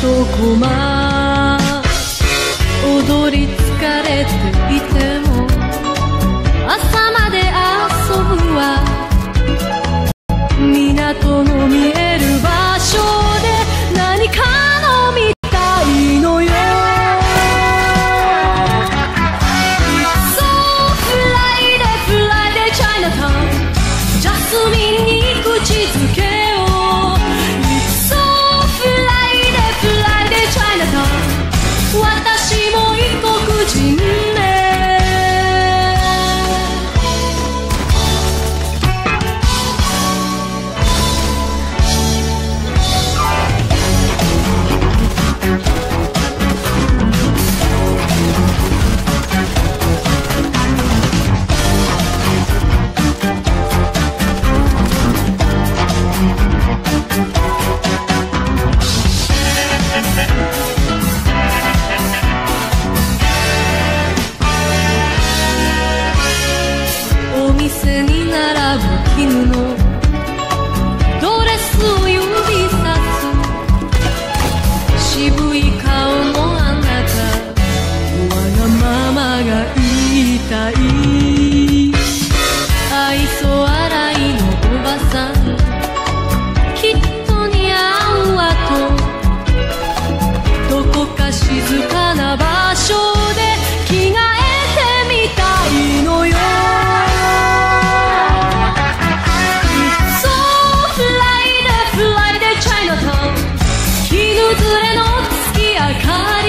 受苦吗？愛想笑いのおばさんきっと似合うわとどこか静かな場所で着替えてみたいのよ。いっそうフライでフライでチャイナタウン絹ずれの月明かり。